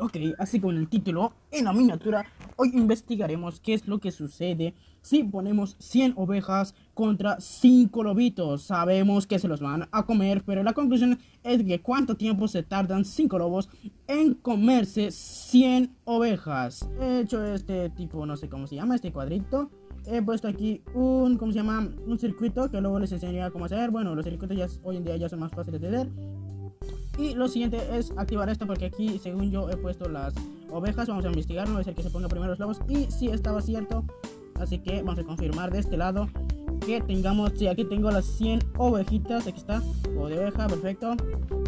Ok, así con el título en la miniatura, hoy investigaremos qué es lo que sucede si ponemos 100 ovejas contra 5 lobitos. Sabemos que se los van a comer, pero la conclusión es que cuánto tiempo se tardan 5 lobos en comerse 100 ovejas. He hecho este tipo, no sé cómo se llama, este cuadrito. He puesto aquí un, ¿cómo se llama? Un circuito que luego les enseñaría cómo hacer. Bueno, los circuitos ya, hoy en día ya son más fáciles de ver. Y lo siguiente es activar esto porque aquí, según yo, he puesto las ovejas. Vamos a investigarlo, es el que se ponga primero los lobos. Y si estaba cierto, así que vamos a confirmar de este lado que tengamos, sí, aquí tengo las 100 ovejitas, aquí está, o de oveja, perfecto.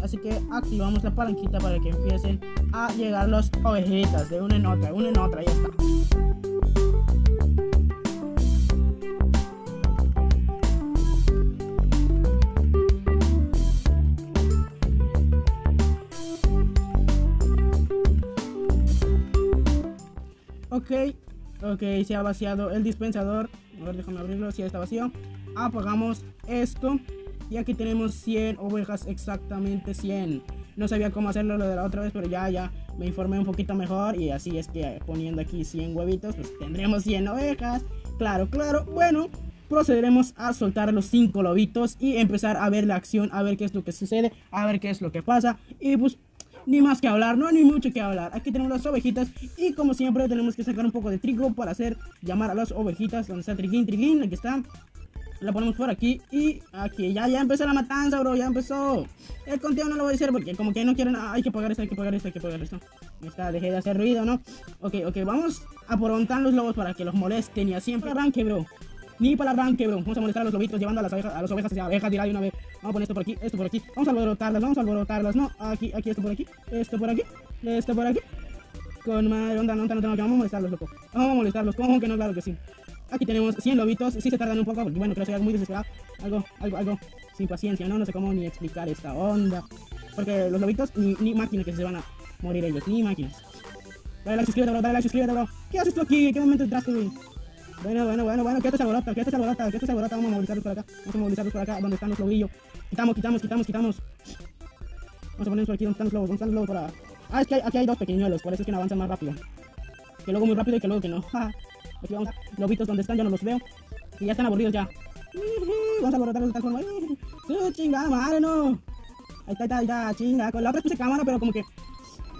Así que activamos la palanquita para que empiecen a llegar las ovejitas de una en otra, una en otra, ya está. Ok, ok, se ha vaciado el dispensador. A ver, déjame abrirlo, si está vacío. Apagamos esto. Y aquí tenemos 100 ovejas, exactamente 100. No sabía cómo hacerlo lo de la otra vez, pero ya, ya me informé un poquito mejor. Y así es que poniendo aquí 100 huevitos, pues tendremos 100 ovejas. Claro, claro. Bueno, procederemos a soltar los 5 lobitos y empezar a ver la acción, a ver qué es lo que sucede, a ver qué es lo que pasa. Y pues ni más que hablar, no ni mucho que hablar. Aquí tenemos las ovejitas y como siempre tenemos que sacar un poco de trigo para hacer llamar a las ovejitas. Donde está triguín, triguín, aquí está. La ponemos por aquí y aquí ya, ya empezó la matanza, bro, ya empezó. El conteo no lo voy a decir porque como que no quieren, ah, hay que pagar esto, hay que pagar esto, hay que pagar esto. Está, dejé de hacer ruido, ¿no? Ok, ok, vamos a porontar los lobos para que los molesten y así siempre arranque, bro. Ni para arranque, bro. Vamos a molestar a los lobitos llevando a las ovejas, a las ovejas hacia abejas de una vez. Vamos a poner esto por aquí, esto por aquí. Vamos a alborotarlas, vamos a alborotarlas. No, aquí, aquí, esto por aquí, esto por aquí, esto por aquí. Con madre, onda, no, no, no, vamos molestarlos, loco. Vamos a molestarlos, como que no, claro que sí. Aquí tenemos 100 lobitos, sí se tardan un poco, porque bueno, creo que soy muy desesperado. Algo, algo, algo, sin paciencia, ¿no? No sé cómo ni explicar esta onda. Porque los lobitos, ni, ni máquinas que se van a morir ellos, ni máquinas. Dale like, suscríbete, bro, dale like, suscríbete, bro. ¿Qué haces tú aquí? ¿Qué momento entraste, güey? Bueno, bueno, bueno, bueno, que esto se alborota, que esto se que esto se vamos a movilizarlos por acá, vamos a movilizarlos por acá, donde están los lobillos. Quitamos, quitamos, quitamos, quitamos. Vamos a ponernos por aquí, donde están los lobos, donde están los lobos para... Ah, es que aquí hay dos pequeñuelos, por eso es que no avanzan más rápido. Que luego muy rápido y que luego que no. Aquí vamos, lobitos donde están, ya no los veo. Y ya están aburridos ya. Vamos a alborotarlos de tal forma. ¡Su chingada madre, no! Ahí está, ahí está, ahí está, chinga. Con la otra puse cámara, pero como que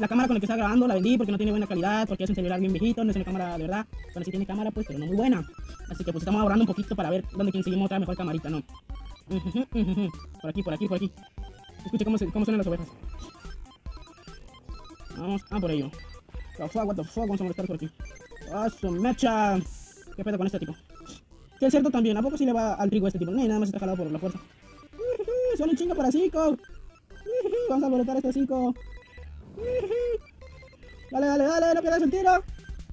la cámara con la que está grabando la vendí porque no tiene buena calidad, porque es un celular bien viejito, no es una cámara de verdad. Bueno, sí tiene cámara, pues, pero no muy buena. Así que pues estamos ahorrando un poquito para ver dónde conseguimos otra mejor camarita, ¿no? Por aquí, por aquí, por aquí. Escuche cómo, cómo suenan las ovejas. Vamos a por ello. What the fuck, what the fuck, vamos a molestar por aquí. ¡Ah, su mecha! ¿Qué pedo con este tipo? Que el cerdo también, ¿a poco sí le va al trigo a este tipo? No, nada más está jalado por la fuerza. Son un chingo para cinco. Vamos a alborotar este cinco. Dale, dale, dale, no pierdas el tiro.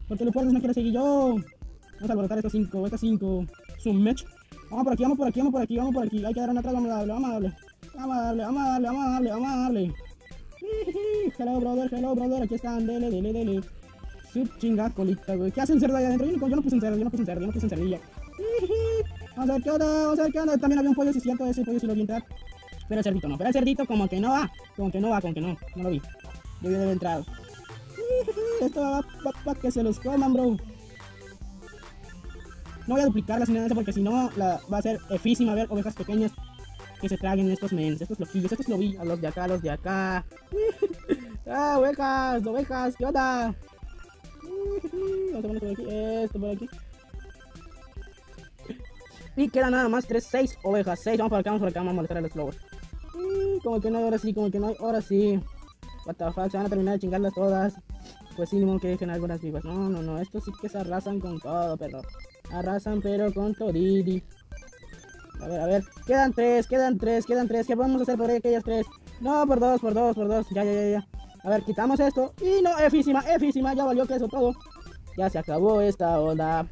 Porque los puertos no quiere seguir yo. Vamos a alborotar estos 5, estas 5. Zoom match. Vamos por aquí, vamos por aquí, vamos por aquí, vamos por aquí. Hay que dar una atrás, vamos a darle, vamos a darle. Vamos a darle, vamos a darle, vamos a darle, vamos a darle. Hello, brother, hello, brother. Aquí están, dele, dele, dele. Su chinga colita, güey. ¿Qué hace un cerdo ahí adentro? Yo no, yo no puse un cerdo, yo no puse un cerdo, yo no puse un cerdillo. Vamos a ver qué onda, vamos a ver qué onda. También había un pollo, si es cierto, ese pollo sí lo vi entrar. Pero el cerdito no, pero el cerdito como que no va. Como que no va, como que no. No lo vi. Debió de haber entrado. Esto va para que se los coman, bro. No voy a duplicarlas ni nada porque si no va a ser efísima ver ovejas pequeñas que se traguen estos mens, estos loquillos, estos lobillos, los de acá, los de acá. ah, ovejas, ovejas, ¿qué onda? Vamos a poner por aquí, esto por aquí. Y quedan nada más 3, 6 ovejas, 6, vamos por acá, vamos por acá, vamos a molestar a los lobos. Como que no, ahora sí, como que no, ahora sí. What the fuck, se van a terminar de chingarlas todas. Pues sí, ni que dejen algunas vivas. No, no, no, estos sí que se arrasan con todo, perro. Arrasan pero con todidi. A ver, a ver. Quedan tres, quedan tres, quedan tres. ¿Qué vamos a hacer por aquellas tres? No, por dos, por dos, por dos. Ya, ya, ya, ya. A ver, quitamos esto. Y no, efísima, efísima. Ya valió que eso todo. Ya se acabó esta onda.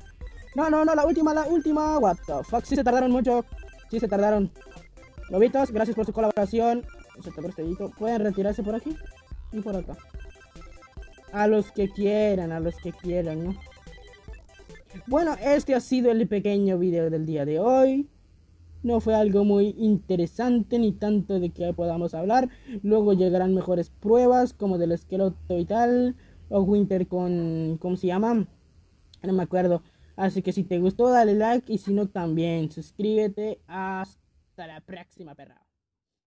No, no, no, la última, la última. What the fuck. Sí se tardaron mucho. Sí se tardaron. Lobitos, gracias por su colaboración. Pueden retirarse por aquí y por acá. A los que quieran, a los que quieran, ¿no? Bueno, este ha sido el pequeño video del día de hoy. no fue algo muy interesante ni tanto de que podamos hablar. Luego llegarán mejores pruebas como del esqueleto y tal. O Winter con... ¿Cómo se llama? No me acuerdo. Así que si te gustó dale like y si no también suscríbete. Hasta la próxima perra.